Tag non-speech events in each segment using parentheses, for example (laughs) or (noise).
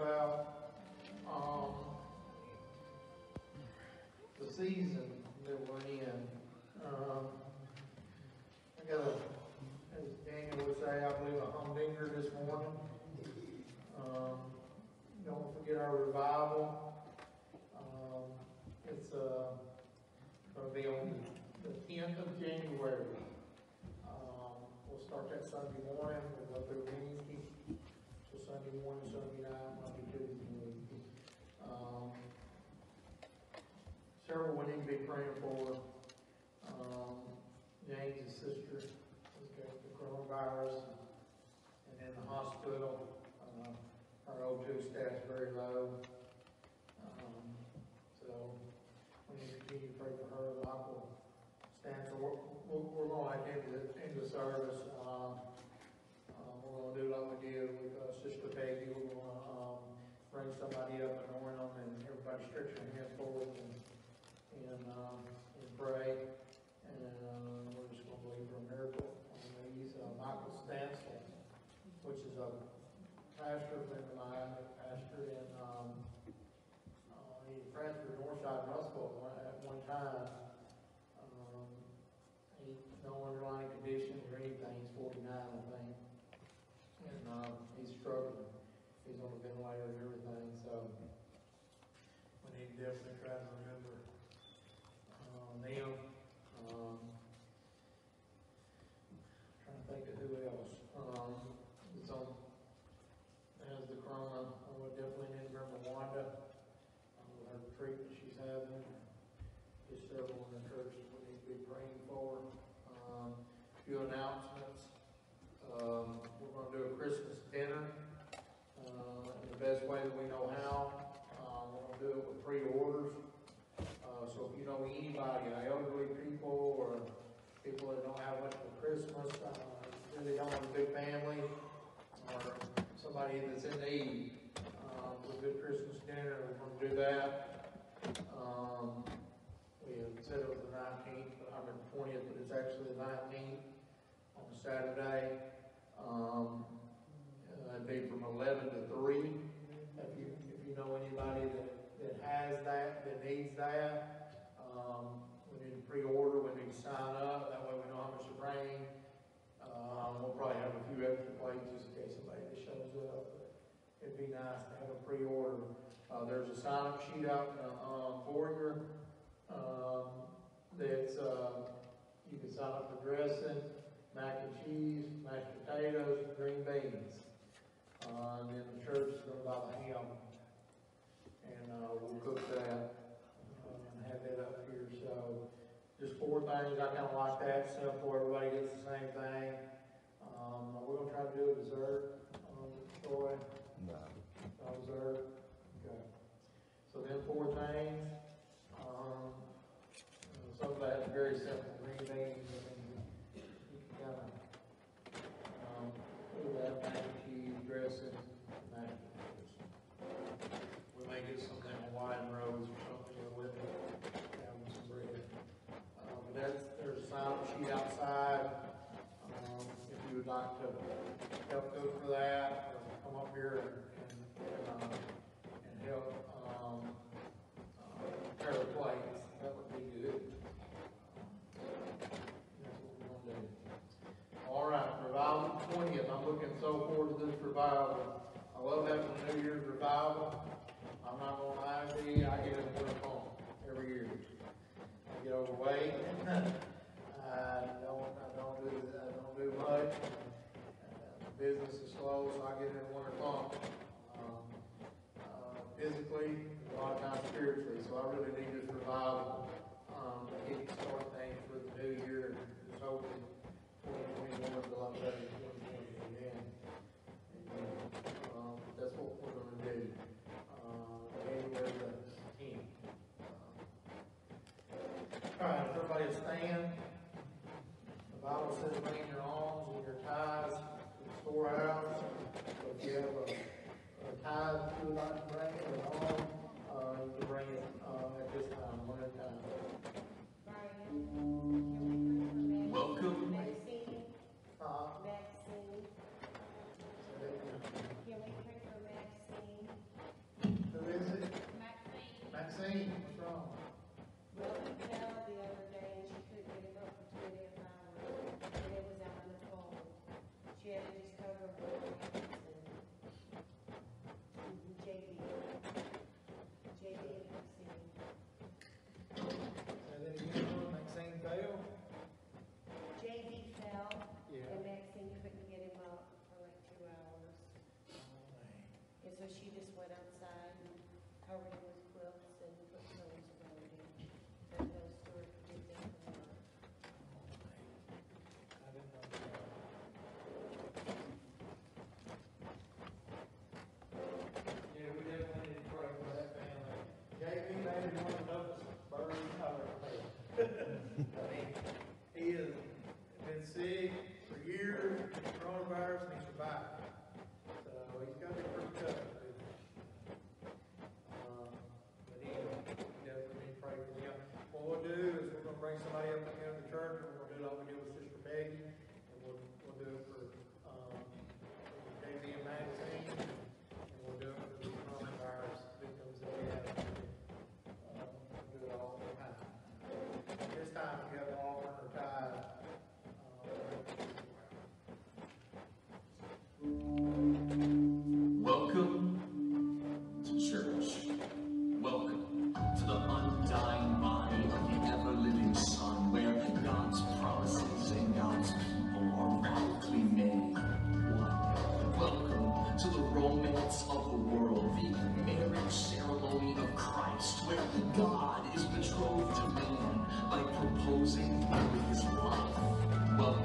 about um, the season that we're in. Um, I got a, as Daniel would say, I believe a humdinger this morning. Um, don't forget our revival. Um, it's uh, going to be on the 10th of January. Um, we'll start that Sunday morning. We'll go through Wednesday, 71 and 79 might be good um, Several we need to be praying for. Um, James' sister has got the coronavirus and in the hospital. Um, uh, our O2 staff's very low. Um, so we need to continue to pray for her. Michael stands. We're, we're going to end the, the service. Um, we're gonna do like we did with uh, Sister Peggy, we're gonna, um, bring somebody up and warn them and everybody stretch their hands forward and, and, um, and pray. And, um, we're just gonna believe for a miracle. I'm gonna use, uh, Michael Stansel, which is a pastor, friend of mine, a pastor in, um, uh, he Northside Russell at one time. Um, He's no underlying condition or anything, he's forty-nine, I think. Struggling, he's on a ventilator and everything, so we need to definitely try to remember uh, Neil. Welcome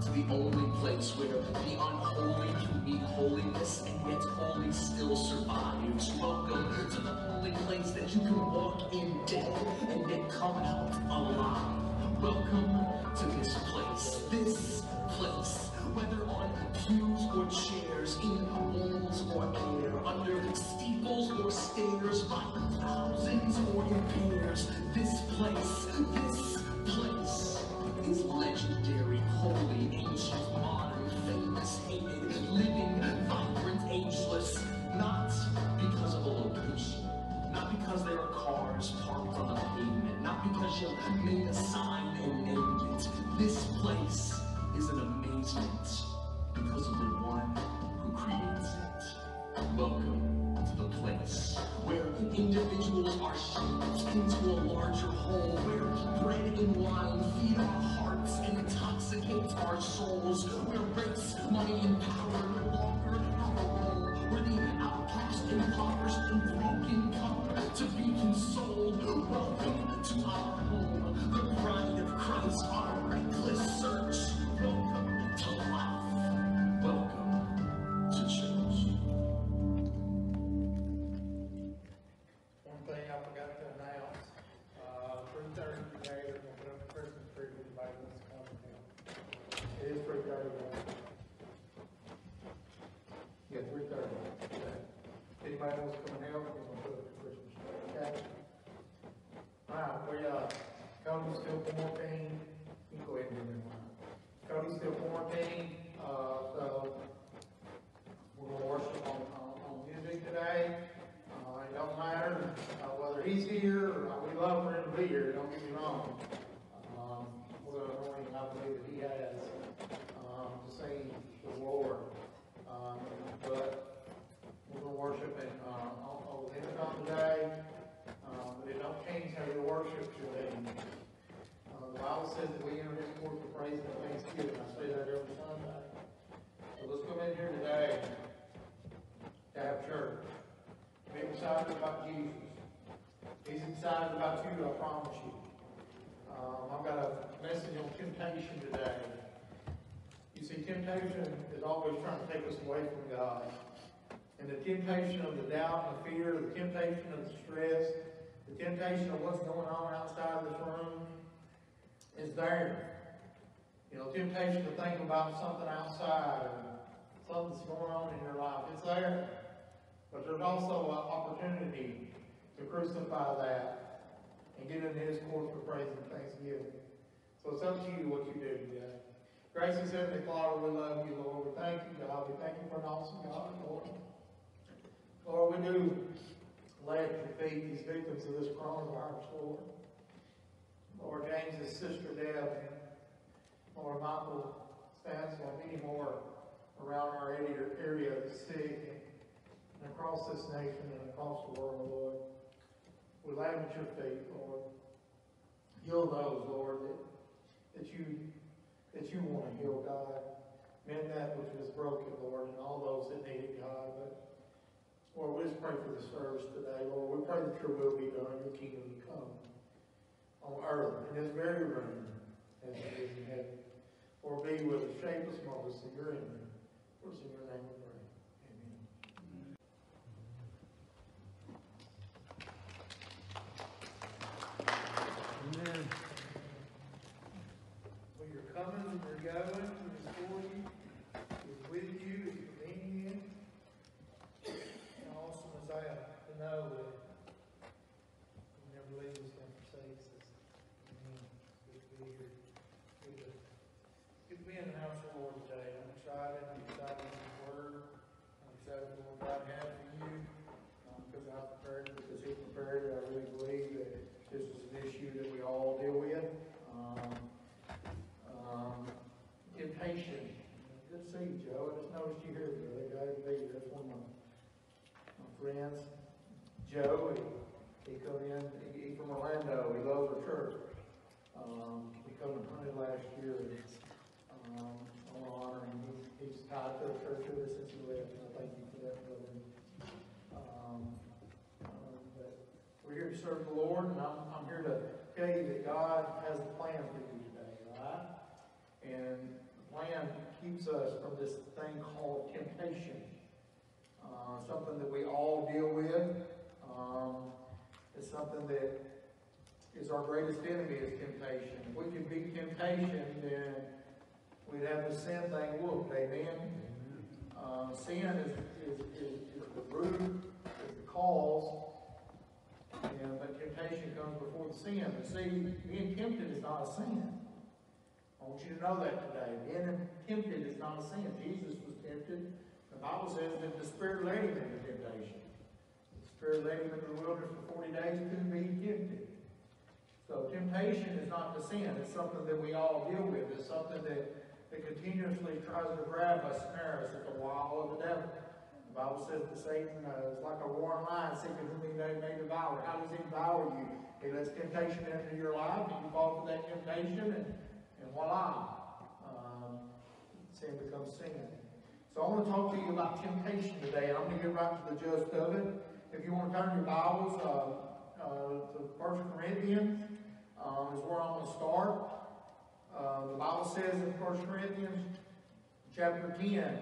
to the only place where the unholy can meet holiness and yet holy still survives. Welcome to the only place that you can walk in dead and yet come out alive. Welcome to this place, this place, whether on pews or chairs, in walls or air, under steeples or stairs, by thousands or in pairs. This place, this place is legendary, holy, ancient, modern, famous, hated, living, vibrant, ageless, not because of a location, not because there are cars parked on the pavement, not because you made a sign and named it. This place is an amazement because of the one who creates it. Welcome to the place where individuals are shaped into a larger whole, where bread and wine feed our hearts and intoxicate our souls, where race, money, and power no longer have a role, where the outcast, impoverished, and broken come to be consoled. Welcome to our home, the bride of Christ, our come. It is three thirty. Yeah, three thirty. Anybody wants to come help, we're gonna put up the Christmas tree, okay? All right, Cody's still quarantined, you can go ahead and do that one. Cody's still quarantined, uh, so we're gonna worship on, on, on music today. Uh, it don't matter, uh, whether he's here, or uh, we love for him to be here, don't get me wrong. Um, what an anointing I believe that he has, um, to sing the Lord. Um, but we're gonna worship uh, the intercom today, um, but it don't change how we worship today. Uh, the Bible says that we enter his court with praise and thanksgiving, I say that every Sunday. So let's come in here today to have church. Be excited about Jesus. He's excited about you, I promise you. Um, I've got a message on temptation today. You see, temptation is always trying to take us away from God. And the temptation of the doubt and the fear, the temptation of the stress, the temptation of what's going on outside this room is there. You know, temptation to think about something outside something's going on in your life. It's there. But there's also an opportunity to crucify that and get into his court for praise and thanksgiving. So it's up to you what you do today. Gracious Heavenly Father, we love you, Lord. We thank you, God. We thank you for an awesome God, Lord. Lord, we do lay at your feet these victims of this coronavirus, Lord. Lord, James's sister Deb, Lord, Michael Stansel, and many more around our area, area that's sick and across this nation and across the world, Lord. We lay at your feet, Lord. Heal those, Lord, that, that you that you want to heal, God. Mend that which is broken, Lord, and all those that need it, God. But Lord, we just pray for the service today, Lord. We pray that your will be done, your kingdom come on earth, in this very room, as it is in heaven. Lord, be with us, shape us, mold us in your. For in your name we pray. Amen. Well, you're coming coming, you're going, He is for you, He's with you, He's preventing you. How awesome is that, to know that He never leaves us nor forsakes us. Amen. Good to be here. Good to, good to be in the house of the Lord today. I'm excited, I'm excited for His word. I'm excited for what God has for you. Um, because I prepared it, because He prepared it, I really believe that this is an issue that we all deal with. Um, um, temptation. Good to see you, Joe. I just noticed you here, brother. Glad to be here. That's one of my, my friends. Joe, he, he come in, he, he from Orlando. He loves our church. Um, he come and hunted last year. And, um, I want to honor him. He's, tied to the church ever since he left, and thank you for that, brother. Um, um, but we're here to serve the Lord, and I'm, I'm here to tell you that God has a plan for you today, right? And the plan keeps us from this thing called temptation. Uh, something that we all deal with. Um, it's something that is our greatest enemy is temptation. If we could beat temptation, then we'd have the sin thing whooped, amen? Uh, sin is, is, is, is the root, is the cause, and but temptation comes before the sin. But see, being tempted is not a sin. I want you to know that today. Being tempted is not a sin. Jesus was tempted. The Bible says that the Spirit led him into temptation. Spirit led him the wilderness for 40 days to be tempted. So temptation is not the sin. It's something that we all deal with. It's something that, that continuously tries to grab us, snare us. at the wall of the devil. The Bible says that Satan uh, is like a roaring lion seeking whom he may, devour. How does he devour you? He lets temptation enter your life, and you fall for that temptation, and, and voila, um, sin becomes sin. So I want to talk to you about temptation today. and I'm going to get right to the gist of it. If you want to turn your Bibles uh, uh, to 1 Corinthians, um, is where I'm going to start. Uh, the Bible says in 1 Corinthians chapter 10,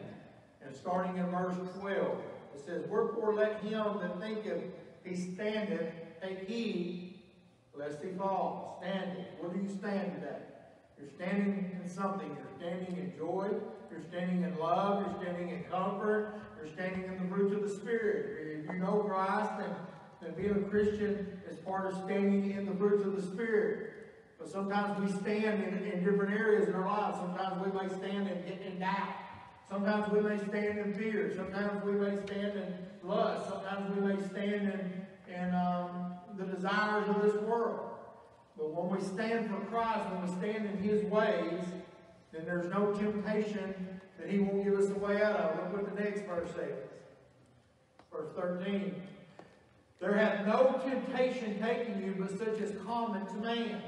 and starting in verse 12, it says, Wherefore let him that thinketh he standeth take heed lest he fall. Standing. Where do you stand today? You're standing in something. You're standing in joy. You're standing in love. You're standing in comfort. Standing in the fruits of the Spirit. If you know Christ, then, then being a Christian is part of standing in the fruits of the Spirit. But sometimes we stand in, in different areas in our lives. Sometimes we may stand in, in doubt. Sometimes we may stand in fear. Sometimes we may stand in lust. Sometimes we may stand in, in um, the desires of this world. But when we stand for Christ, when we stand in His ways, then there's no temptation that He won't give us a way out of. Look what the next verse says. Verse 13. There hath no temptation taken you but such as common to man.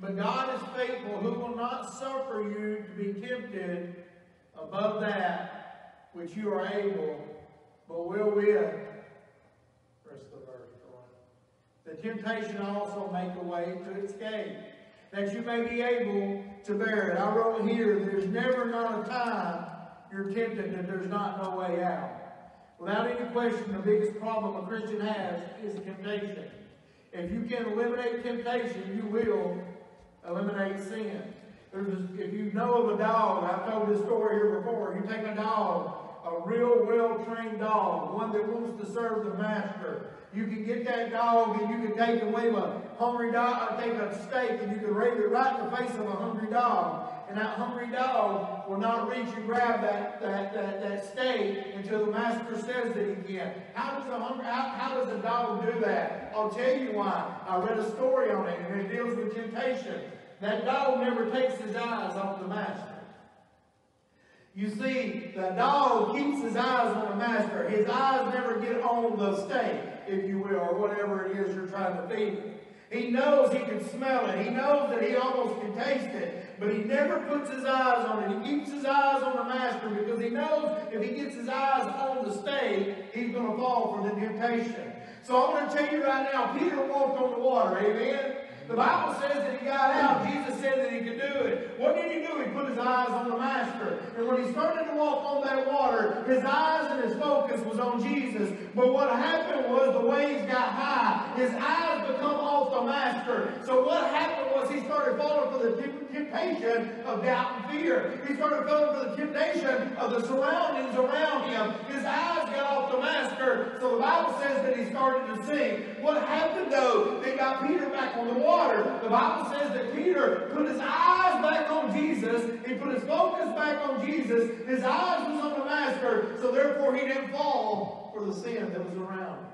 But God is faithful, who will not suffer you to be tempted above that which you are able, but will with. Rest of the verse, The temptation also make a way to escape, that you may be able to bear it. I wrote here, there's never not a time you're tempted that there's not no way out. Without any question, the biggest problem a Christian has is temptation. If you can eliminate temptation, you will eliminate sin. There's if you know of a dog, I've told this story here before, you take a dog, a real well-trained dog, one that wants to serve the master. You can get that dog and you can take away a hungry dog, uh, take a steak and you can raise it right in the face of a hungry dog. And that hungry dog will not reach and grab that, that, that, that steak until the master says that he can. How does a hungry, how, how does a dog do that? I'll tell you why. I read a story on it and it deals with temptation. That dog never takes his eyes off the master. You see, the dog keeps his eyes on the master. His eyes never get on the steak, if you will, or whatever it is you're trying to feed him. He knows he can smell it. He knows that he almost can taste it. But he never puts his eyes on it. He keeps his eyes on the master because he knows if he gets his eyes on the steak, he's going to fall for the temptation. So I'm going to tell you right now, Peter walked on the water. Amen? The Bible says that he got out. He do? He put his eyes on the Master. And when he started to walk on that water, his eyes and his focus was on Jesus. But what happened was the waves got high. His eyes become off the Master. So what happened was he started falling for the temptation of doubt and fear. He started falling for the temptation of the surroundings around him. His eyes got off the master, so the Bible says that he started to sink. What happened though? They got Peter back on the water. The Bible says that Peter put his eyes back on Jesus. He put his focus back on Jesus. His eyes was on the master, so therefore he didn't fall for the sin that was around him.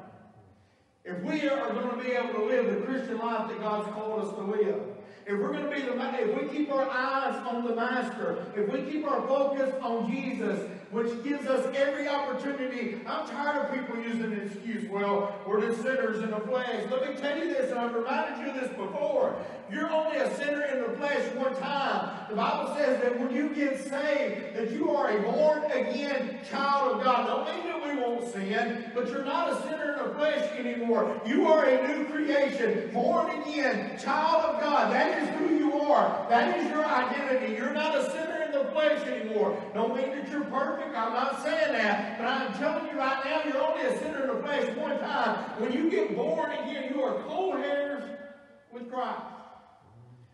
If we are going to be able to live the Christian life that God's called us to live, if we're going to be the, if we keep our eyes on the Master, if we keep our focus on Jesus, which gives us every opportunity. I'm tired of people using the excuse, well, we're just sinners in the flesh. Let me tell you this, and I've reminded you of this before. You're only a sinner in the flesh one time. The Bible says that when you get saved, that you are a born again child of God. Don't mean that we won't sin, but you're not a sinner in the flesh anymore. You are a new creation, born again, child of God. That is who you are. That is your identity. You're not a sinner flesh anymore. Don't mean that you're perfect. I'm not saying that. But I'm telling you right now, you're only a sinner in the flesh one time. When you get born again, you are co-heirs with Christ.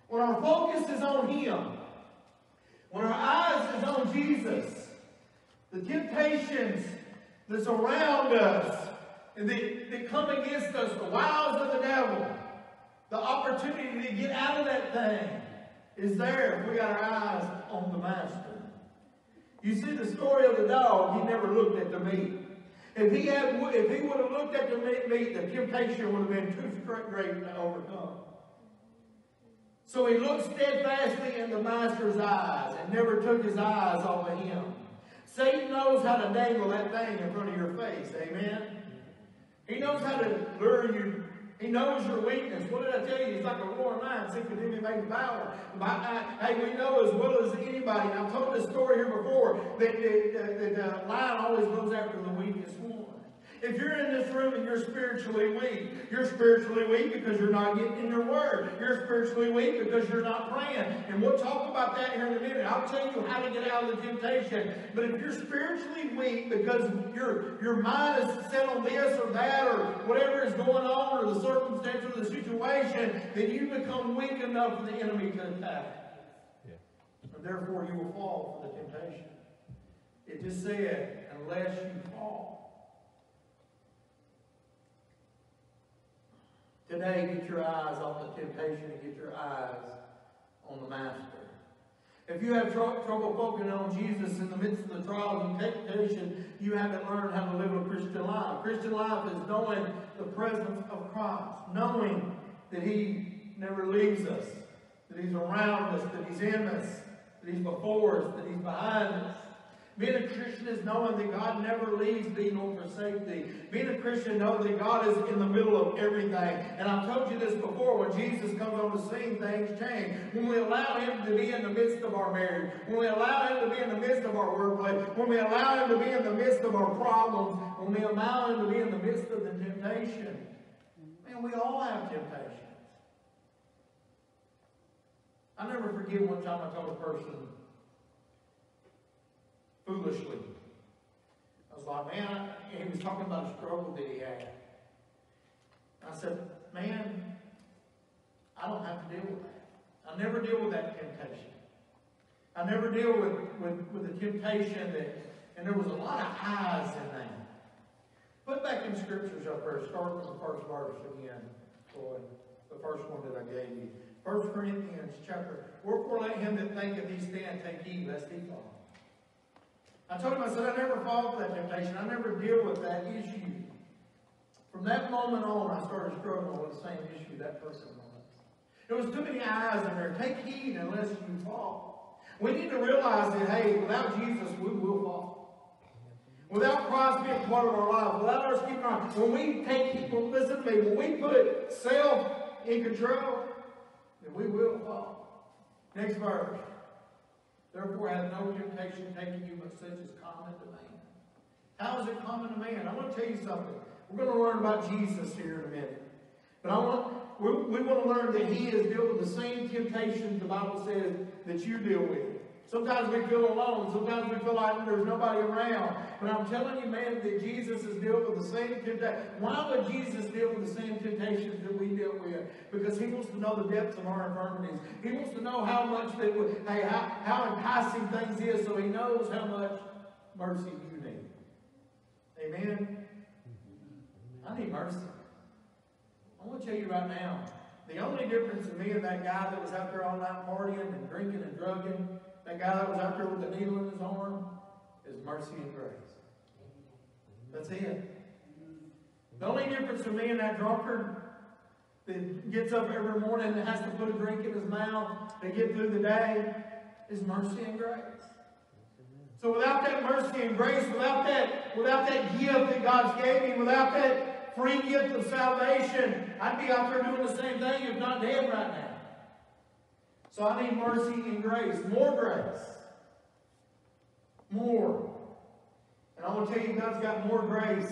When our focus is on Him, when our eyes is on Jesus, the temptations that's around us and that, that come against us, the wiles of the devil, the opportunity to get out of that thing is there if we got our eyes on the Master. You see the story of the dog, he never looked at the meat. If he had, if he would have looked at the meat, the temptation would have been too great to overcome. So he looked steadfastly in the master's eyes and never took his eyes off of him. Satan knows how to dangle that thing in front of your face. Amen. He knows how to lure you he knows your weakness. What did I tell you? He's like a roaring lion, seeking him make power. Hey, we know as well as anybody, and I've told this story here before, that, that, that the uh, lion always goes after the weakest one. If you're in this room and you're spiritually weak, you're spiritually weak because you're not getting in your word. You're spiritually weak because you're not praying. And we'll talk about that here in a minute. I'll tell you how to get out of the temptation. But if you're spiritually weak because your, your mind is set on this or that or whatever is going on or the circumstance or the situation, then you become weak enough for the enemy to attack. Yeah. And therefore you will fall for the temptation. It just said, unless you fall. Today, get your eyes off the temptation and get your eyes on the Master. If you have tr- trouble focusing on Jesus in the midst of the trials and temptation, you haven't learned how to live a Christian life. Christian life is knowing the presence of Christ, knowing that He never leaves us, that He's around us, that He's in us, that He's before us, that He's behind us. Being a Christian is knowing that God never leaves thee nor forsake thee. Being a Christian knows that God is in the middle of everything. And I've told you this before, when Jesus comes on the scene, things change. When we allow Him to be in the midst of our marriage, when we allow Him to be in the midst of our workplace, when we allow Him to be in the midst of our problems, when we allow Him to be in the midst of the temptation. Man, we all have temptations. I never forget one time I told a person, foolishly. I was like, man, he was talking about a struggle that he had. I said, man, I don't have to deal with that. I never deal with that temptation. I never deal with, with, with the temptation that, and there was a lot of highs in that. Put back in scriptures up there, start with the first verse again, boy, the first one that I gave you. First Corinthians chapter, wherefore let him that thinketh he stand take heed lest he fall. I told him, I said, I never fall for that temptation. I never deal with that issue. From that moment on, I started struggling with the same issue that person was. There was too many eyes in there. Take heed unless you fall. We need to realize that, hey, without Jesus, we will fall. Without Christ being part of our life, without us keeping our, when we take people, listen to me, when we put self in control, then we will fall. Next verse. Therefore have no temptation taken you but such as common to man. How is it common to man? I want to tell you something. We're going to learn about Jesus here in a minute. But I want we, we want to learn that he has dealt with the same temptations the Bible says that you deal with. Sometimes we feel alone. Sometimes we feel like there's nobody around. But I'm telling you, man, that Jesus is dealing with the same temptation. Why would Jesus deal with the same temptations that we deal with? Because he wants to know the depths of our infirmities. He wants to know how much that, we, hey, how, how enticing things is, so he knows how much mercy you need. Amen. I need mercy. I want to tell you right now, the only difference in me and that guy that was out there all night partying and drinking and drugging, that guy that was out there with the needle in his arm, is mercy and grace. That's it. The only difference in me and that drunkard that gets up every morning and has to put a drink in his mouth to get through the day is mercy and grace. So without that mercy and grace, without that, without that gift that God's gave me, without that free gift of salvation, I'd be out there doing the same thing if not dead right now. So I need mercy and grace. More grace. More. And I want to tell you, God's got more grace.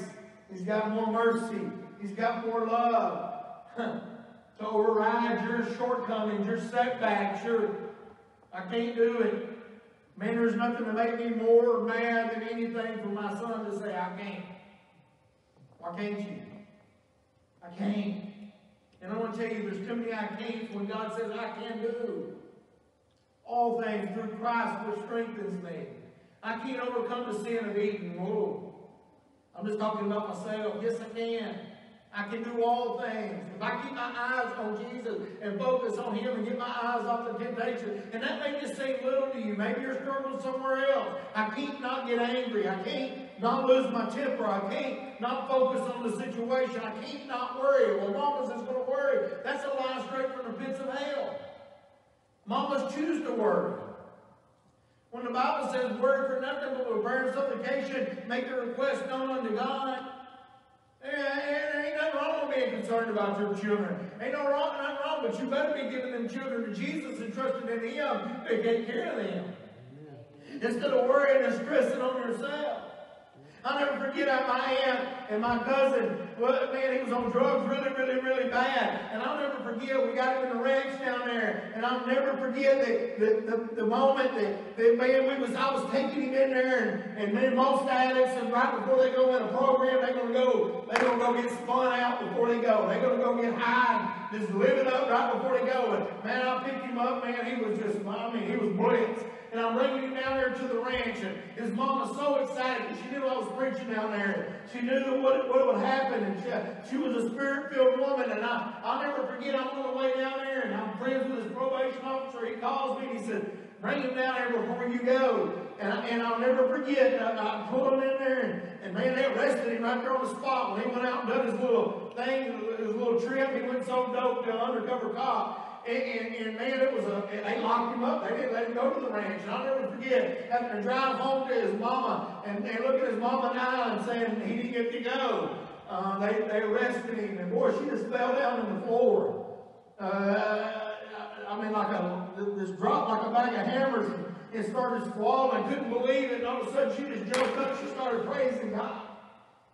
He's got more mercy. He's got more love (laughs) to override your shortcomings, your setbacks, your, I can't do it. Man, there's nothing to make me more mad than anything for my son to say, I can't. Why can't you? I can't. And I want to tell you, there's too many I can't when God says I can do. All things through Christ which strengthens me. I can't overcome the sin of eating. Whoa. I'm just talking about myself. Yes, I can. I can do all things. If I keep my eyes on Jesus and focus on Him and get my eyes off the temptation, and that may just seem little to you. Maybe you're struggling somewhere else. I can't not get angry. I can't not lose my temper. I can't not focus on the situation. I can't not worry. Well, mamas is going to worry. That's a lie straight from the pits of hell. Mamas choose to worry. When the Bible says, worry for nothing but with prayer and supplication, make your request known unto God. There ain't nothing wrong with being concerned about your children. Ain't no wrong, nothing wrong, but you better be giving them children to Jesus and trusting in Him to take care of them. Instead of worrying and stressing on yourself. I'll never forget how my aunt and my cousin, well, man, he was on drugs really, really, really bad. And I'll never forget, we got him in the ranch down there. And I'll never forget the, the, the, the moment that, that, man, we was, I was taking him in there. And, and man, most addicts, and right before they go in a program, they're going to go, they're going to go get spun out before they go. They're going to go get high just live it up right before they go. And man, I picked him up, man, he was just, I mean, he was blitzed and I'm bringing him down there to the ranch. And his mom was so excited because she knew I was preaching down there. She knew what, what would happen. And she, she was a spirit-filled woman. And I, I'll never forget, I'm on the way down there, and I'm friends with his probation officer. He calls me, and he said, bring him down there before you go. And, I, and I'll never forget, I, I pulled him in there, and, and man, they arrested him right there on the spot. When he went out and done his little thing, his little trip, he went so dope to an undercover cop. And, and, and, man, it was a, they locked him up. They didn't let him go to the ranch. And I'll never forget having to drive home to his mama and, and look at his mama in the and saying he didn't get to go. Uh, they, they arrested him. And boy, she just fell down on the floor. Uh, I mean, like a, this dropped like a bag of hammers and, and started squalling. I couldn't believe it. And all of a sudden she just jumped up. She started praising God.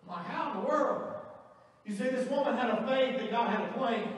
I'm like, how in the world? You see, this woman had a faith that God had a plan.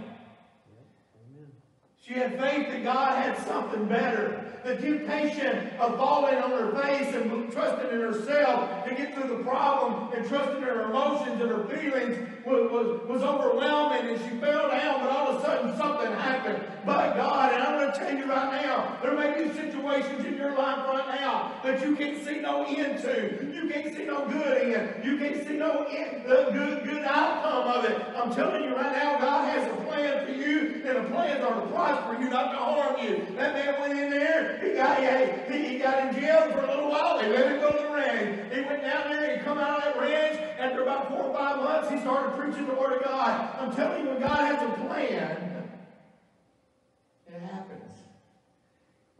She had faith that God had something better. The temptation of falling on her face and trusting in herself to get through the problem and trusting in her emotions and her feelings was, was, was overwhelming and she fell down, but all of a sudden something happened. But God, and I'm going to tell you right now, there may be situations in your life right now that you can't see no end to. You can't see no good in. It. You can't see no end, the good, good outcome of it. I'm telling you right now, God has a plan for you, and the plans are to prosper you, not to harm you. That man went in there, he got, he, he got in jail for a little while. They let him go to the ranch. He went down there, he come out of that ranch. After about four or five months, he started preaching the Word of God. I'm telling you, God has a plan, it happens.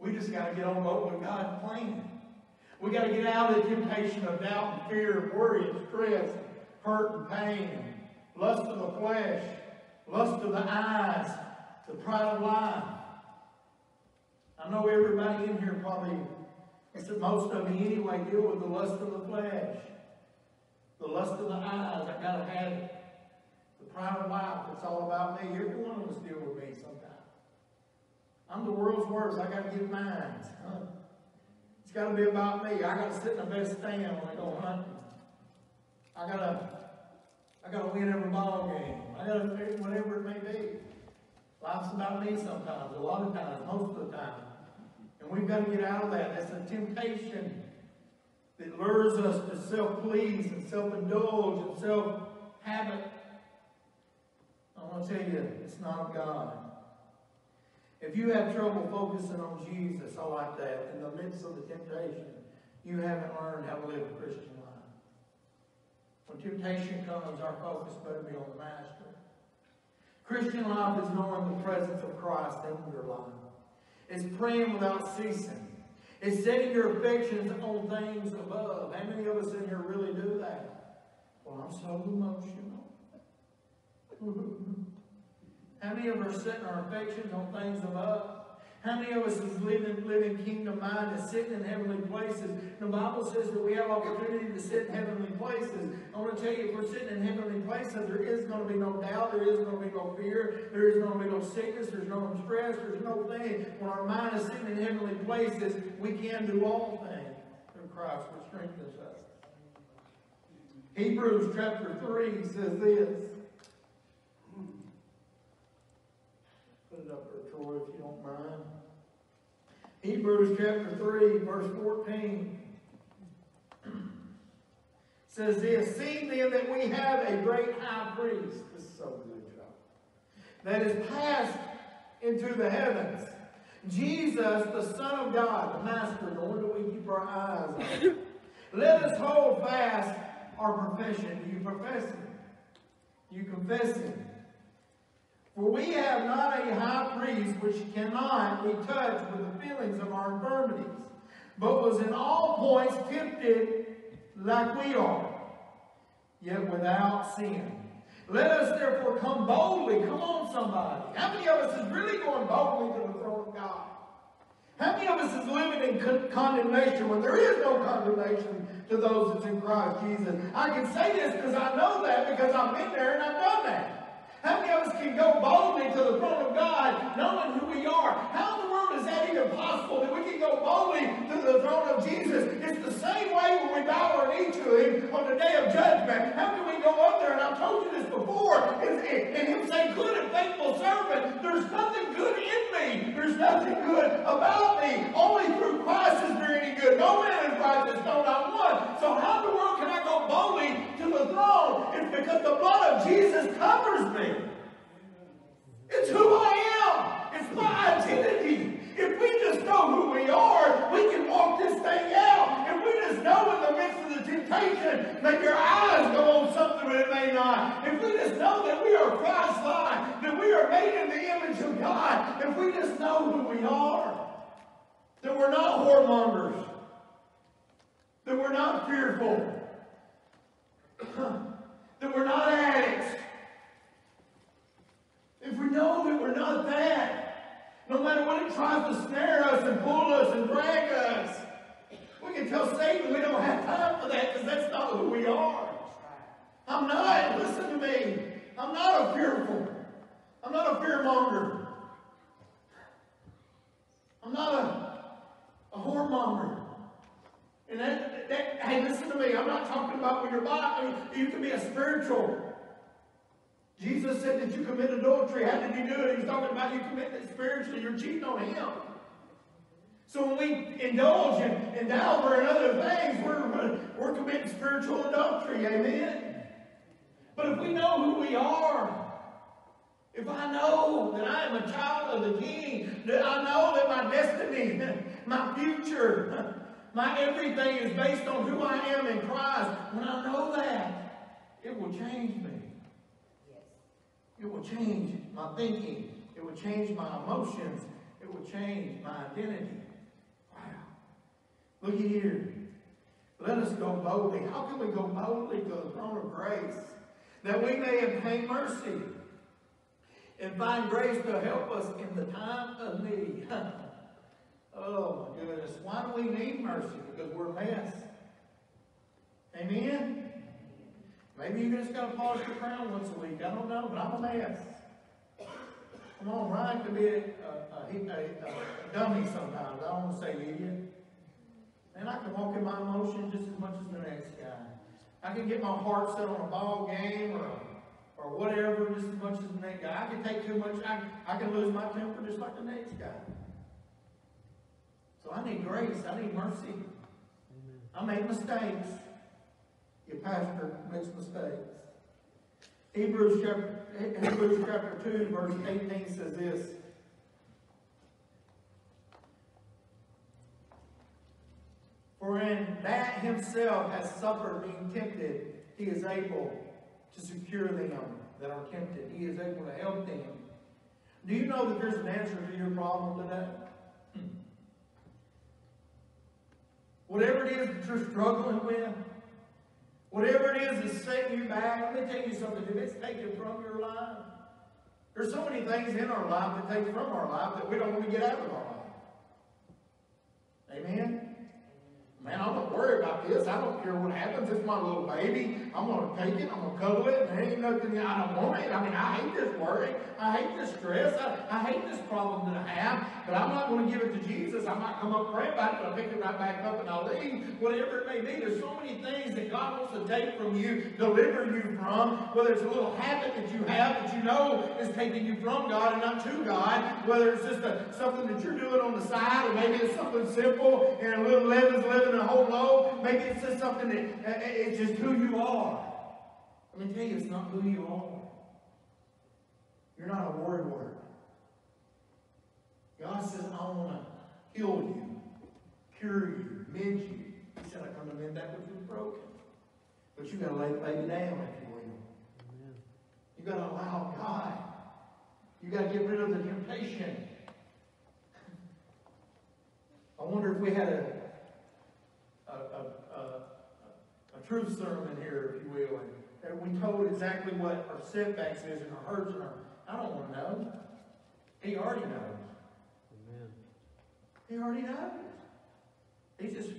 We just got to get on board with God's plan. We got to get out of the temptation of doubt and fear and worry and stress, hurt and pain, and lust of the flesh, lust of the eyes, the pride of life. I know everybody in here probably, except most of me anyway, deal with the lust of the flesh, the lust of the eyes. I gotta have it. The pride of life. It's all about me. Every one of us deal with me sometimes. I'm the world's worst. I gotta get mine. Huh? It's gotta be about me. I gotta sit in the best stand when I go hunting. I gotta, I gotta win every ball game. I gotta, whatever it may be. Life's about me sometimes, a lot of times, most of the time. And we've got to get out of that. That's a temptation that lures us to self-please and self-indulge and self-habit. I want to tell you, it's not of God. If you have trouble focusing on Jesus, I like that, in the midst of the temptation, you haven't learned how to live a Christian life. When temptation comes, our focus better be on the Master. Christian life is knowing the presence of Christ in your life. It's praying without ceasing. It's setting your affections on things above. How many of us in here really do that? Well, I'm so emotional. (laughs) How many of us are setting our affections on things above? How many of us is living, living kingdom mind sitting in heavenly places? The Bible says that we have opportunity to sit in heavenly places. I want to tell you, if we're sitting in heavenly places, there is going to be no doubt, there is going to be no fear, there is going to be no sickness, there's no stress, there's no thing. When our mind is sitting in heavenly places, we can do all things through Christ, which strengthens us. Hebrews chapter 3 says this. It up there, Troy, if you don't mind. Hebrews chapter 3, verse 14 says this Seeing then that we have a great high priest, this is so good, y'all, that is passed into the heavens. Jesus, the Son of God, the Master, the one that we keep our eyes on. Let us hold fast our profession. Do you profess Him? You confess Him? For we have not a high priest which cannot be touched with the feelings of our infirmities, but was in all points tempted like we are, yet without sin. Let us therefore come boldly. Come on, somebody. How many of us is really going boldly to the throne of God? How many of us is living in con- condemnation when there is no condemnation to those that's in Christ Jesus? I can say this because I know that because I've been there and I've done that. How many of us can go boldly to the throne of God knowing who we are? How is that even possible that we can go boldly to the throne of Jesus? It's the same way when we bow our knee to Him on the day of judgment. How can we go up there? And I've told you this before. And, and Him say, Good and faithful servant, there's nothing good in me. There's nothing good about me. Only through Christ is there any good. No man is righteous, no, not one. So how in the world can I go boldly to the throne? It's because the blood of Jesus covers me. It's who I am. It's my identity. If we just know who we are, we can walk this thing out. If we just know in the midst of the temptation, that your eyes go on something but it may not. If we just know that we are Christ-like, that we are made in the image of God, if we just know who we are, that we're not whoremongers, that we're not fearful, (clears throat) that we're not addicts, if we know that we're not that, no matter what it tries to snare us and pull us and drag us, we can tell Satan we don't have time for that because that's not who we are. I'm not, listen to me, I'm not a fearful, I'm not a fearmonger. I'm not a, a whoremonger. And that, that, hey, listen to me, I'm not talking about when you're body, I mean, you can be a spiritual Jesus said that you commit adultery. How did he do it? He was talking about you commit it spiritually. You're cheating on him. So when we indulge in, in and other things, we're, we're committing spiritual adultery. Amen? But if we know who we are, if I know that I am a child of the King, that I know that my destiny, (laughs) my future, (laughs) my everything is based on who I am in Christ, when I know that, it will change me. It will change my thinking. It will change my emotions. It will change my identity. Wow. Look at here. Let us go boldly. How can we go boldly to the throne of grace? That we may obtain mercy and find grace to help us in the time of need. (laughs) oh my goodness. Why do we need mercy? Because we're a mess. Amen? Maybe you just gotta polish your crown once a week. I don't know, but I'm a mess. Come on, Brian could be a, a, a, a dummy sometimes. I don't want to say idiot. promotion just as much as the next guy. I can get my heart set on a ball game or, or whatever just as much as the next guy. I can take too much, I, I can lose my temper just like the next guy. So I need grace, I need mercy. I make mistakes. Your pastor makes mistakes. Hebrews chapter, Hebrews chapter 2, verse 18 says this. For in that himself has suffered being tempted, he is able to secure them that are tempted. He is able to help them. Do you know that there's an answer to your problem today? Hmm. Whatever it is that you're struggling with, whatever it is that's setting you back, let me tell you something. If it's taken from your life, there's so many things in our life that take from our life that we don't want to get out of our life. Amen? Man, I'm not worried about this. I don't care what happens. It's my little baby. I'm going to take it. I'm going to cuddle it. There ain't nothing, I don't want it. I mean, I hate this worry. I hate this stress. I, I hate this problem that I have. But I'm not going to give it to Jesus. I might come up pray about it, but I'll pick it right back up and I'll leave. Whatever it may be, there's so many things that God wants to take from you, deliver you from. Whether it's a little habit that you have that you know is taking you from God and not to God. Whether it's just a, something that you're doing on the side, or maybe it's something simple and a little leaven's a whole loaf. Maybe it's just something that it's just who you are. Let me tell you, it's not who you are. You're not a word word. God says, I want to heal you, cure you, mend you. He said, I come to mend that which is broken. But you got to lay the baby down, if you will. You got to allow God. You got to get rid of the temptation. (laughs) I wonder if we had a a, a, a, a truth sermon here, if you will, and that we told exactly what our setbacks is and our hurts and our, I don't want to know. He already knows. Amen. He already knows. He's just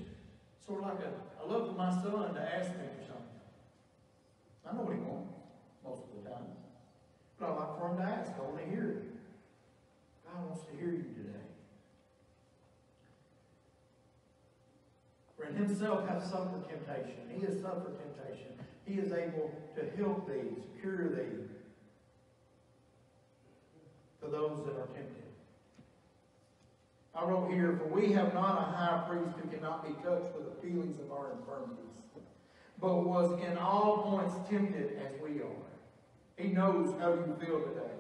sort of like a, I love for my son to ask me for something. I know what he wants most of the time. But I like for him to ask. I want to hear it. God wants to hear you today. For in himself hath suffered temptation. He has suffered temptation. He is able to help thee, cure thee to those that are tempted. I wrote here, for we have not a high priest who cannot be touched with the feelings of our infirmities, but was in all points tempted as we are. He knows how you feel today.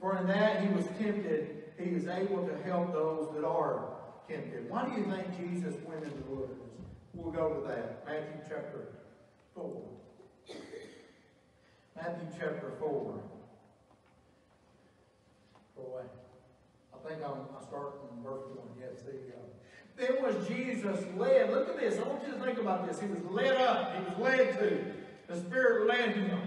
For in that he was tempted, he is able to help those that are tempted. Why do you think Jesus went into the wilderness? We'll go to that. Matthew chapter 4. Matthew chapter 4. Boy, I think I'm, I start from verse 1. Yes, there you go. Then was Jesus led. Look at this. I want you to think about this. He was led up. He was led to. The Spirit led him.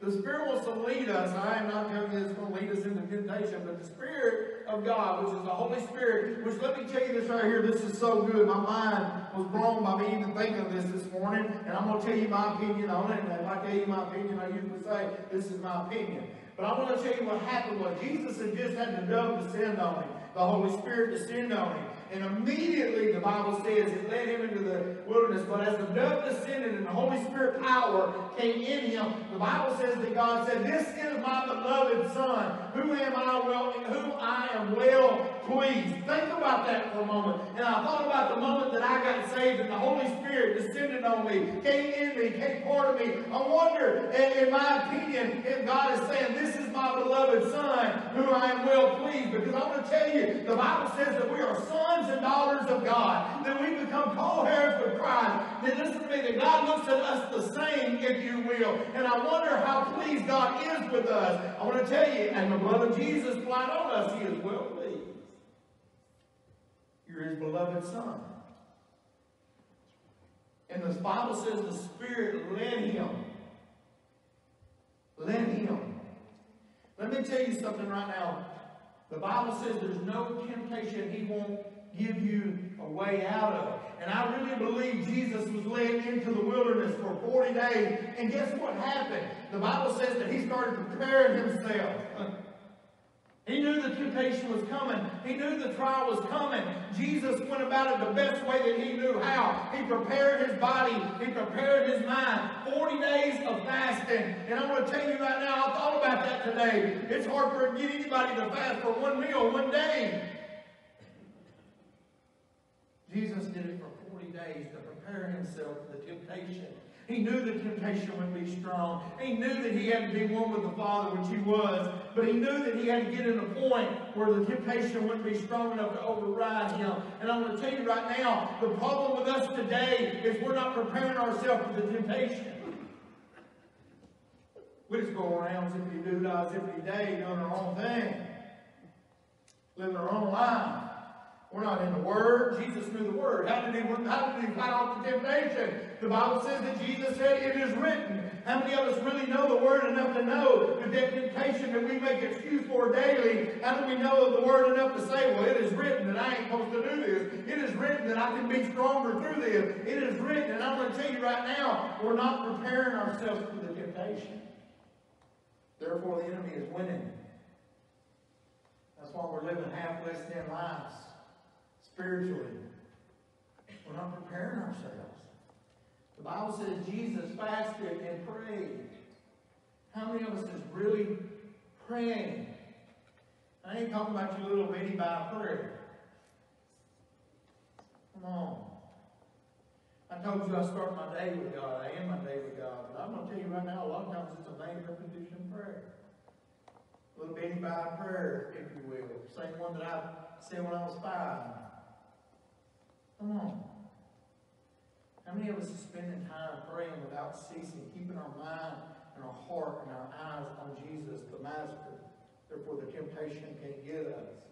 The Spirit wants to lead us. I am not telling you it's going to lead us into temptation, but the Spirit of God, which is the Holy Spirit, which let me tell you this right here, this is so good. My mind was blown by me even thinking of this this morning, and I'm going to tell you my opinion on it. And if I tell you my opinion, I usually say, this is my opinion. But I want to tell you what happened was Jesus had just had the dove descend on him, the Holy Spirit descend on him. And immediately, the Bible says, it led him into the wilderness. But as the dove descended and the Holy Spirit power came in him, the Bible says that God said, This is my beloved Son, who am I well, whom I am well pleased. Think about that for a moment. And I thought about the moment that I got saved and the Holy Spirit descended on me, came in me, came part of me. I wonder, in my opinion, if God is saying, This is my beloved Son, whom I am well pleased. Because I want to tell you, the Bible says that we are sons and daughters of God, that we become co-heirs with Christ, then listen to me, that God looks at us the same, if you will. And I wonder how pleased God is with us. I want to tell you, and of Jesus applied on us, He is well pleased. You're His beloved Son. And the Bible says the Spirit led Him. Led Him. Let me tell you something right now. The Bible says there's no temptation He won't give you a way out of. And I really believe Jesus was led into the wilderness for 40 days. And guess what happened? The Bible says that he started preparing himself. (laughs) He knew the temptation was coming. He knew the trial was coming. Jesus went about it the best way that he knew how. He prepared his body. He prepared his mind. 40 days of fasting. And I'm going to tell you right now, I thought about that today. It's hard for get anybody to fast for one meal, one day. Jesus did it for 40 days to prepare himself for the temptation. He knew the temptation would be strong. He knew that he had to be one with the Father, which he was. But he knew that he had to get in a point where the temptation wouldn't be strong enough to override him. And I'm going to tell you right now, the problem with us today is we're not preparing ourselves for the temptation. We just go around zippity doo dah, zippity day, doing our own thing, living our own life. We're not in the Word. Jesus knew the Word. How did he, how did he fight off the temptation? The Bible says that Jesus said, It is written. How many of us really know the Word enough to know that temptation that we make excuse for daily, how do we know the Word enough to say, Well, it is written that I ain't supposed to do this. It is written that I can be stronger through this. It is written, and I'm going to tell you right now, we're not preparing ourselves for the temptation. Therefore, the enemy is winning. That's why we're living half less than lives spiritually. We're not preparing ourselves. The Bible says Jesus fasted and prayed. How many of us is really praying? I ain't talking about your little bitty by prayer. Come on. I told you I start my day with God. I end my day with God. But I'm going to tell you right now, a lot of times it's a main repetition prayer. A little bitty by prayer, if you will. Same one that I said when I was five. Come on. How many of us are spending time praying without ceasing, keeping our mind and our heart and our eyes on Jesus, the Master? Therefore, the temptation can't get us.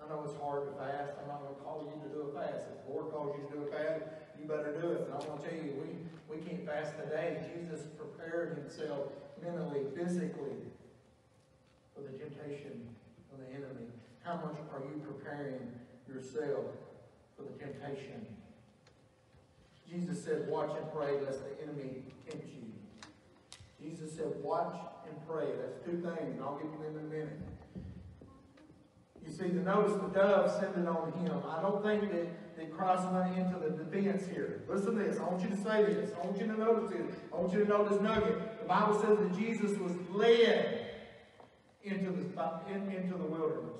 I know it's hard to fast. I'm not going to call you to do a fast. If the Lord calls you to do a fast, you better do it. But I'm going to tell you, we, we can't fast today. Jesus prepared himself mentally, physically for the temptation of the enemy. How much are you preparing yourself for the temptation. Jesus said, watch and pray lest the enemy tempt you. Jesus said, watch and pray. That's two things, and I'll give you them in a minute. You see, the notice the dove sent it on him. I don't think that, that Christ went into the defense here. Listen to this. I want you to say this. I want you to notice this. I want you to know this nugget. The Bible says that Jesus was led into the, in, into the wilderness.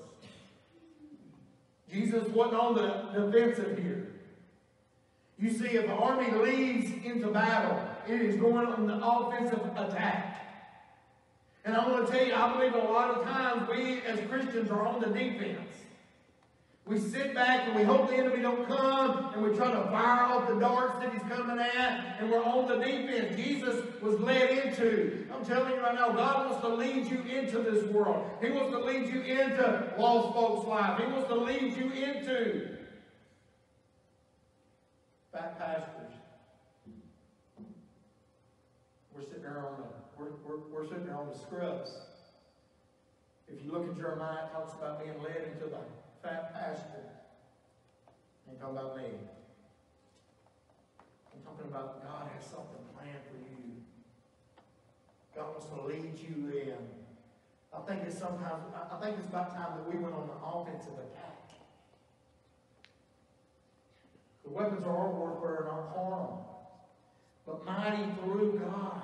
Jesus wasn't on the defensive here. You see, if the army leads into battle, it is going on the offensive attack. And I'm going to tell you, I believe a lot of times we as Christians are on the defense. We sit back and we hope the enemy don't come and we try to fire off the darts that he's coming at and we're on the defense. Jesus was led into. I'm telling you right now, God wants to lead you into this world. He wants to lead you into lost folks' life. He wants to lead you into fat pastors. We're sitting there on the we're, we're, we're sitting there on the scrubs. If you look at Jeremiah, it talks about being led into the fat pasture. Ain't talking about me. I'm talking about God has something planned for you. God wants to lead you in. I think it's sometimes, I think it's about time that we went on the offensive attack. The weapons of our warfare are not carnal, but mighty through God.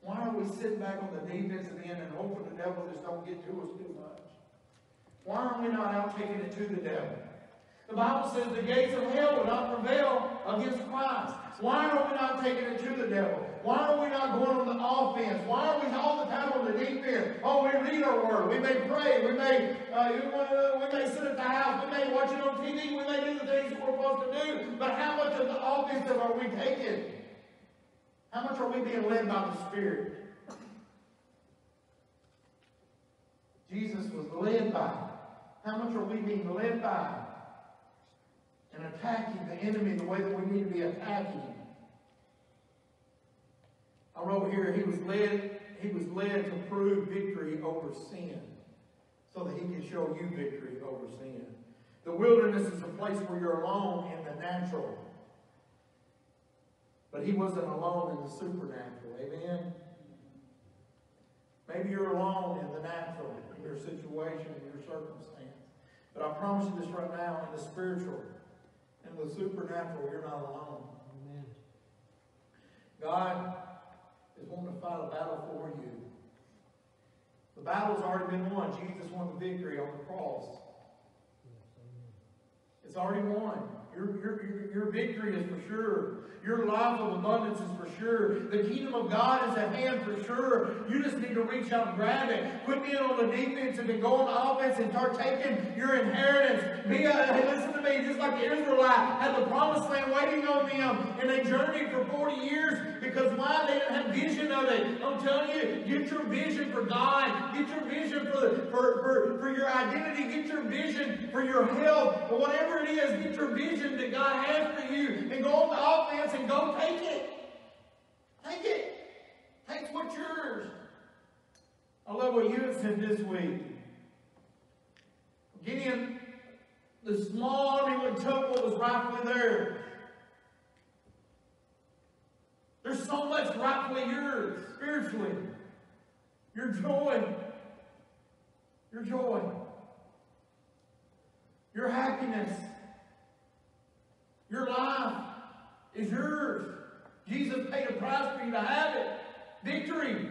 Why are we sitting back on the defensive end and hoping the devil just don't get to us too much? Why are we not out taking it to the devil? The Bible says the gates of hell will not prevail against Christ. Why are we not taking it to the devil? Why are we not going on the offense? Why are we all the time on the defense? Oh, we read our word. We may pray. We may, uh, we may sit at the house. We may watch it on TV. We may do the things that we're supposed to do. But how much of the offensive are we taking? How much are we being led by the Spirit? Jesus was led by. How much are we being led by? And attacking the enemy the way that we need to be attacking him. I wrote here, he was led, he was led to prove victory over sin. So that he can show you victory over sin. The wilderness is a place where you're alone in the natural. But he wasn't alone in the supernatural. Amen? Maybe you're alone in the natural, in your situation, in your circumstance. But I promise you this right now, in the spiritual, In the supernatural, you're not alone. Amen. God is wanting to fight a battle for you. The battle's already been won. Jesus won the victory on the cross. It's already won. Your, your, your, victory is for sure. Your life of abundance is for sure. The kingdom of God is at hand for sure. You just need to reach out and grab it. Quit being on the defense and then go on the offense and start taking your inheritance. Be a, hey, listen to me, just like the Israelites had the promised land waiting on them, and they journeyed for 40 years because why? They didn't have vision of it. I'm telling you, get your vision for God. Get your vision for, for, for, for your identity. Get your vision for your health. Or whatever it is, get your vision that God has for you. And go on the offense and go take it. Take it. Take what's yours. I love what you have said this week. Gideon, the small army would took what was rightfully theirs. There's so much rightfully yours spiritually. Your joy. Your joy. Your happiness. Life is yours. Jesus paid a price for you to have it. Victory.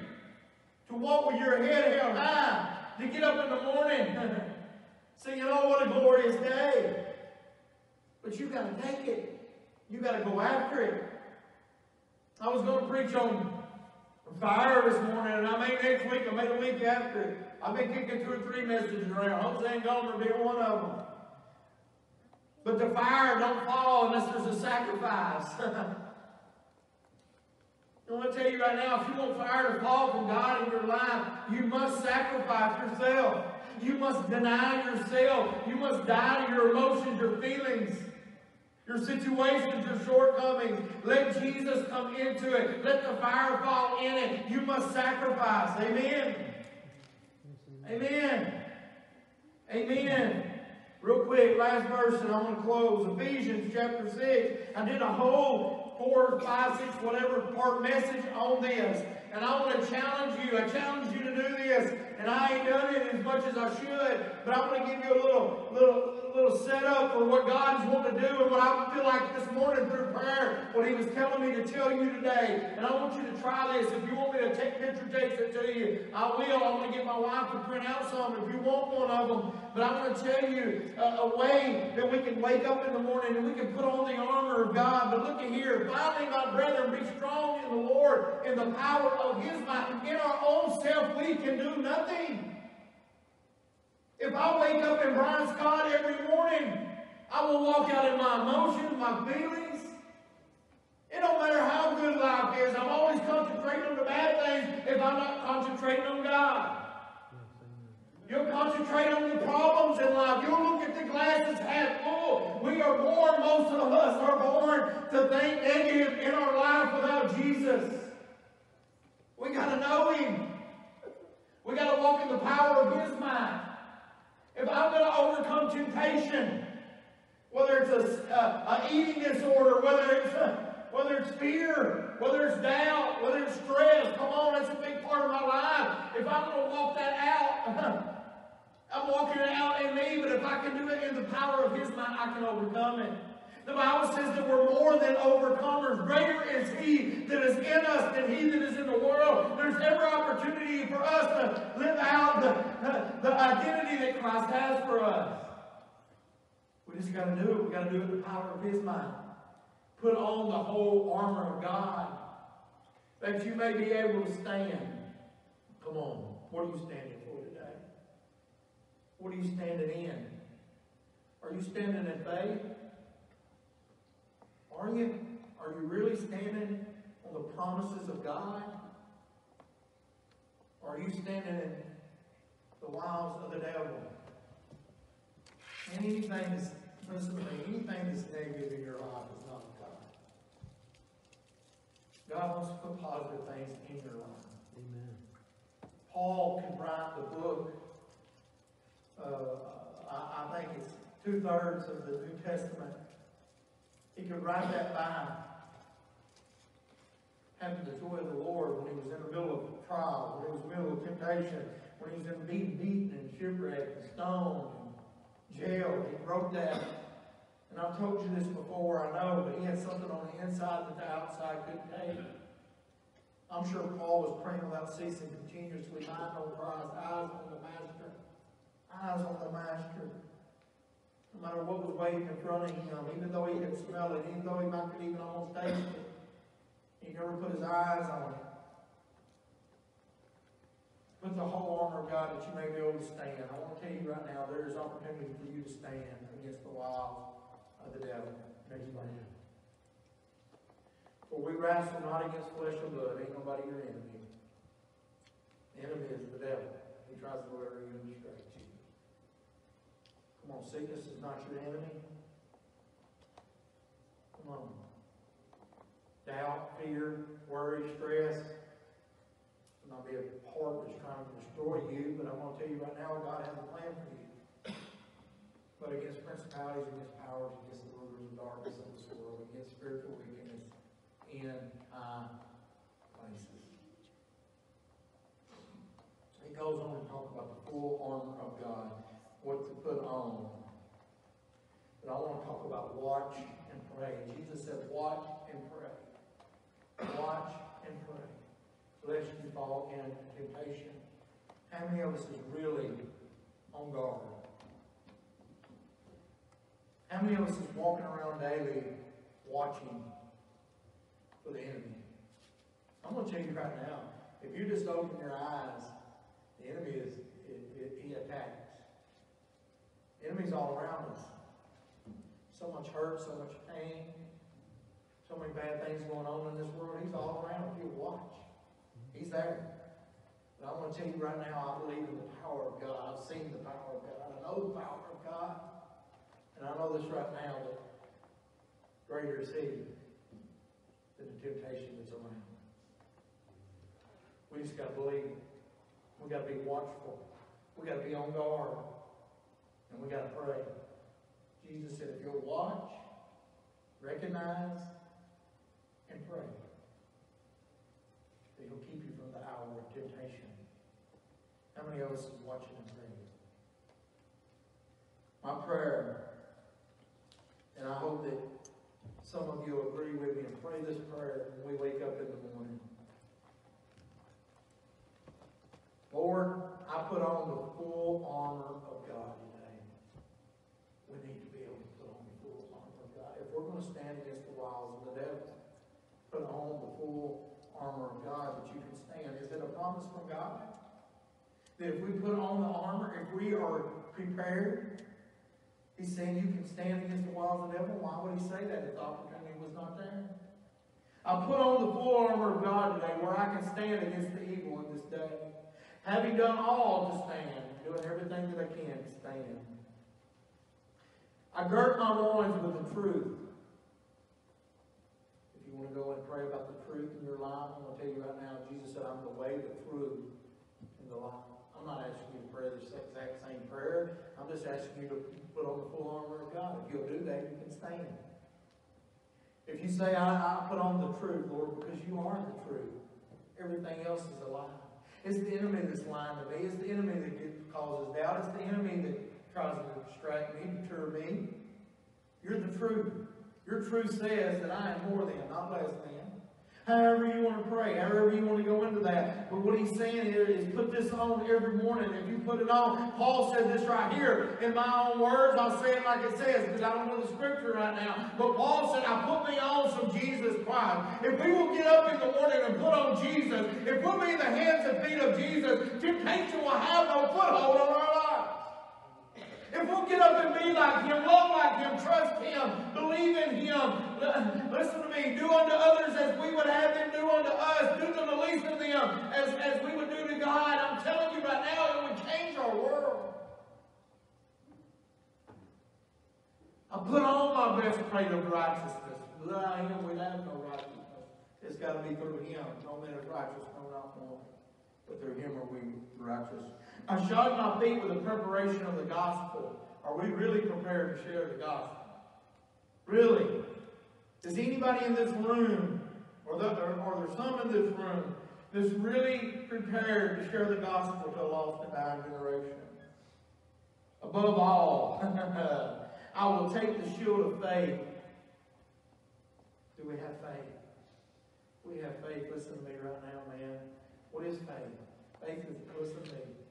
To walk with your head held high. To get up in the morning (laughs) singing, oh, what a glorious day. But you've got to take it. You got to go after it. I was going to preach on fire this morning, and I may next week, I may the week after. I've been kicking two or three messages around. Hosea and Gomer being one of them. But the fire don't fall unless there's a sacrifice. I want to tell you right now, if you want fire to fall from God in your life, you must sacrifice yourself. You must deny yourself. You must die to your emotions, your feelings, your situations, your shortcomings. Let Jesus come into it. Let the fire fall in it. You must sacrifice. Amen. Amen. Amen. Real quick, last verse, and I'm going to close. Ephesians chapter 6. I did a whole four, five, six, whatever part message on this. And I want to challenge you. I challenge you to do this. And I ain't done it as much as I should. But I'm going to give you a little, little, little setup for what God's wanting to do and what I feel like this morning through prayer, what He was telling me to tell you today. And I want you to try this. If you want me to take picture takes it to you, I will. I'm going to get my wife to print out some if you want one of them. But I'm going to tell you a, a way that we can wake up in the morning and we can put on the armor of God. But look at here. Finally, my brethren, be strong in the Lord in the power of His might. In our own self, we can do nothing. Wake up in Brian Scott every morning, I will walk out in my emotions, my feelings. It don't matter how good life is. I'm always concentrating on the bad things if I'm not concentrating on God. You'll concentrate on the problems in life. You'll look at the glasses half full. We are born, most of us are born to think negative in our life without Jesus. We got to know Him. We got to walk in the power of His mind. If I'm going to overcome temptation, whether it's a, a, a eating disorder, whether it's (laughs) whether it's fear, whether it's doubt, whether it's stress, come on, that's a big part of my life. If I'm going to walk that out, (laughs) I'm walking it out in me, but if I can do it in the power of His mind, I can overcome it. The Bible says that we're more than overcomers. Greater is He that is in us than He that is in the world. There's every opportunity for us to live out the, the, identity that Christ has for us. We just got to do it. We got to do it in the power of His mind. Put on the whole armor of God that you may be able to stand. Come on. What are you standing for today? What are you standing in? Are you standing in faith? Are you? Are you really standing on the promises of God? Or are you standing in the wiles of the devil? Anything that's, listen to me, anything that's negative in your life is not God. God wants to put positive things in your life. Amen. Paul can write the book, uh, I, I think it's two thirds of the New Testament. He could write that by having the joy of the Lord when he was in the middle of trial, when he was in the middle of temptation, when he was in being beaten and shipwrecked and stoned and jailed. He wrote that. And I've told you this before, I know, but he had something on the inside that the outside couldn't take. I'm sure Paul was praying without ceasing continuously, mind on Christ, eyes on the Master, eyes on the Master. No matter what was waiting in front of him, even though he could smell it, even though he might could even almost taste it, he never put his eyes on it. Put the whole armor of God that you may be able to stand. I want to tell you right now, there is opportunity for you to stand against the wiles of the devil. Next slide. For we wrestle not against flesh and blood. Ain't nobody your enemy. The enemy is the devil. He tries to lure you and distract you. Come on, sickness is not your enemy. Come on. Doubt, fear, worry, stress. Will not be a part that's trying to destroy you, but I'm going to tell you right now, God has a plan for you. But against principalities, against powers, against the rulers of darkness of this world, against spiritual wickedness in high places. He goes on to talk about the full armor of God, what to put on. But I want to talk about watch and pray. Jesus said, watch and pray. Watch and pray. Lest you fall into temptation. How many of us is really on guard? How many of us is walking around daily watching for the enemy? I'm going to tell you right now, if you just open your eyes, the enemy is, it, it, he attacks. Enemy's all around us. So much hurt, so much pain, so many bad things going on in this world. He's all around if you watch. He's there. But I want to tell you right now, I believe in the power of God. I've seen the power of God. I know the power of God. And I know this right now that greater is He than the temptation that's around. We just got to believe. We got to be watchful. We got to be on guard. And we got to pray. Jesus said, if you'll watch, recognize, and pray, that He'll keep you from the hour of temptation. How many of us is watching and praying? My prayer, and I hope that some of you agree with me and pray this prayer when we wake up in the morning. Lord, I put on the full armor of God today. We need to be able to put on the full armor of God. If we're going to stand against the wiles of the devil, put on the full armor of God that you can stand. Is it a promise from God? That if we put on the armor, if we are prepared, He's saying you can stand against the wiles of the devil. Why would He say that if the opportunity was not there? I put on the full armor of God today where I can stand against the evil in this day. Having done all to stand, doing everything that I can to stand. I girt my loins with the truth. You want to go and pray about the truth in your life, I'm going to tell you right now, Jesus said, I'm the way, the truth, and the life. I'm not asking you to pray the exact same prayer. I'm just asking you to put on the full armor of God. If you'll do that, you can stand. If you say, I, I put on the truth, Lord, because you are the truth, everything else is a lie. It's the enemy that's lying to me. It's the enemy that causes doubt. It's the enemy that tries to distract me, deter me. You're the truth. Your truth says that I am more than, not less than. However you want to pray, however you want to go into that. But what he's saying here is put this on every morning. If you put it on, Paul said this right here. In my own words, I'll say it like it says because I don't know the scripture right now. But Paul said, I put me on some Jesus Christ. If we will get up in the morning and put on Jesus, if we'll be in the hands and feet of Jesus, temptation will have no foothold on our. If we'll get up and be like Him, love like Him, trust Him, believe in Him, listen to me, do unto others as we would have them do unto us, do to the least of them as, as we would do to God, I'm telling you right now, it would change our world. I put on my breastplate of righteousness. Without Him, we have no righteousness. It's got to be through Him. No man is righteous, no, not one. But through Him are we righteous. I shod my feet with the preparation of the gospel. Are we really prepared to share the gospel? Really? Is anybody in this room, or, the, or, or there's some in this room, that's really prepared to share the gospel to a lost and dying generation? Above all, (laughs) I will take the shield of faith. Do we have faith? We have faith. Listen to me right now, man. What is faith? Faith is, listen to me.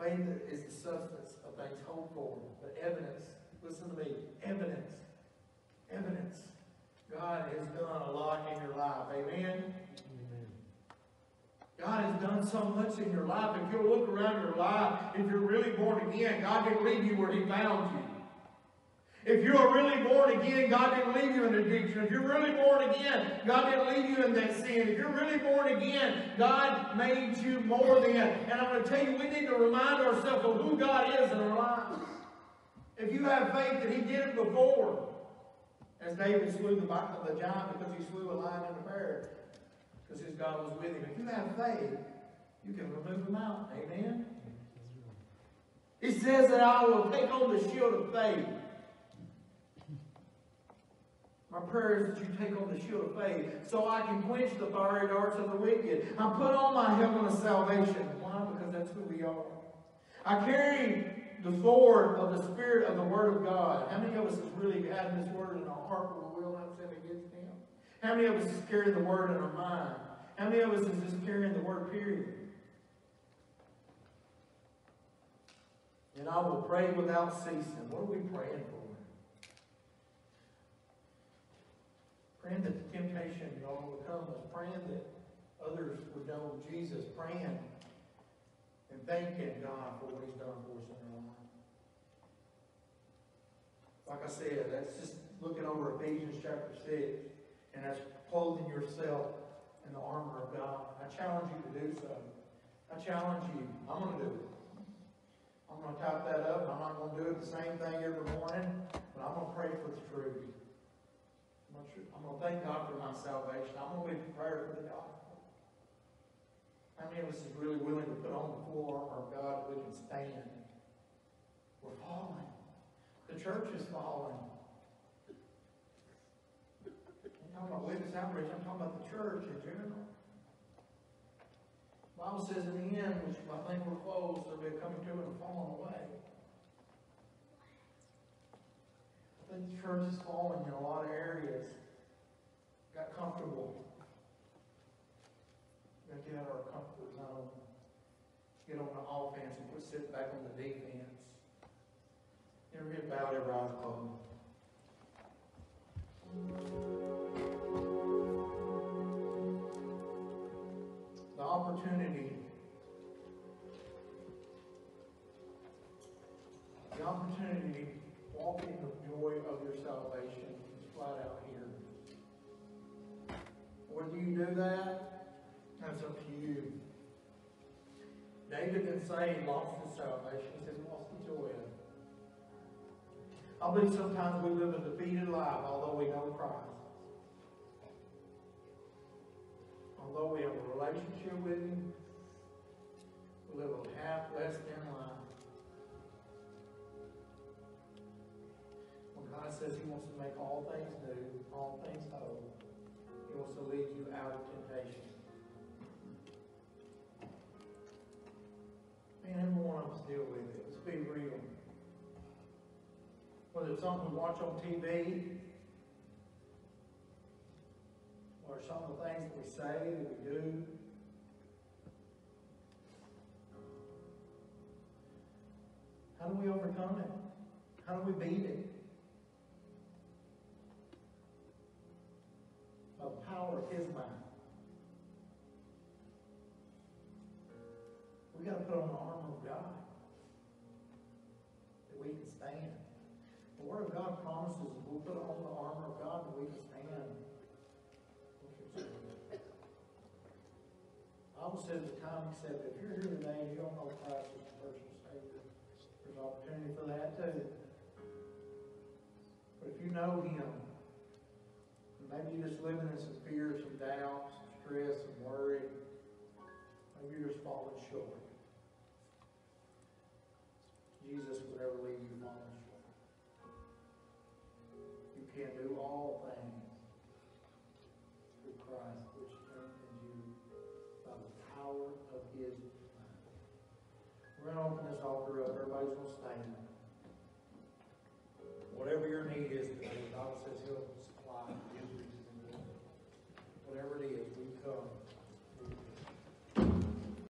Faith is the substance of things hoped for, the evidence. Listen to me. Evidence. Evidence. God has done a lot in your life. Amen. God has done so much in your life. If you'll look around your life, if you're really born again, God didn't leave you where He found you. If you're really born again, God didn't leave you in addiction. If you're really born again, God didn't leave you in that sin. If you're really born again, God made you more than. And I'm going to tell you, we need to remind ourselves of who God is in our lives. If you have faith that He did it before, as David slew the, the giant because he slew a lion and a bear, because his God was with him. If you have faith, you can remove the mountain. Amen? He says that I will take on the shield of faith. My prayer is that you take on the shield of faith so I can quench the fiery darts of the wicked. I put on my helmet of salvation. Why? Because that's who we are. I carry the sword of the Spirit of the Word of God. How many of us has really had this Word in our heart where we will not sin against Him? How many of us is carrying the Word in our mind? How many of us is just carrying the Word, period? And I will pray without ceasing. What are we praying for? Praying that the temptation will come us. Praying that others would know Jesus. Praying and thanking God for what He's done for us in our life. Like I said, that's just looking over Ephesians chapter 6, and that's clothing yourself in the armor of God. I challenge you to do so. I challenge you. I'm going to do it. I'm going to type that up. I'm not going to do it the same thing every morning, but I'm going to pray for the truth. I'm going to, thank God for my salvation. I'm going to be prepared for the gospel. How many of us is really willing to put on the full armor of God that we can stand? We're falling. The church is falling. I'm talking about witness outreach. I'm talking about the church in general. The Bible says in the end, which I think we're close, there'll be a coming to and falling away. I think the church is falling in a lot of areas. Got comfortable. Got to get out of our comfort zone. Get on the offense and quit sit back on the defense. Never get bowed, every eye closed. The opportunity, that, that's up to you. David didn't say he lost his salvation, he he lost the joy. I believe sometimes we live a defeated life, although we know Christ. Although we have a relationship with Him, we live a half less than life. When God says He wants to make all things new, all things whole, To lead you out of temptation. Man, every one of us deal with it. Let's be real whether it's something we watch on TV, or some of the things that we say, that we do. How do we overcome it? How do we beat it? Power of His mind. We got to put on the armor of God that we can stand. The Word of God promises if we put on the armor of God that we can stand. The Bible says the time he said, that if you're here today and you don't know Christ as your personal Savior, there's opportunity for that too. But if you know Him, maybe you're just living in some fear, some doubt, some stress, some worry, maybe you're just falling short. Jesus would never leave you